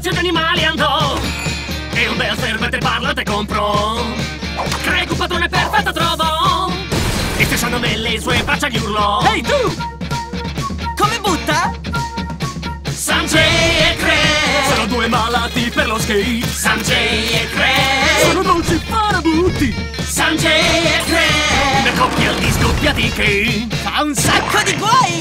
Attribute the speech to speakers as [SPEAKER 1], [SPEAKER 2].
[SPEAKER 1] negozio di animali andò. E un bel servete parla te compro Crego un padrone perfetto trovo. E strisciando nelle sue braccia gli urlò.
[SPEAKER 2] Ehi tu! Come butta?
[SPEAKER 1] Sanjay e Craig Sono due malati per lo skate. Sanjay e Craig
[SPEAKER 2] Sono dolci parabutti!
[SPEAKER 1] Sanjay e Craig Una coppia di scoppiati che
[SPEAKER 2] Fa un sacco di guai!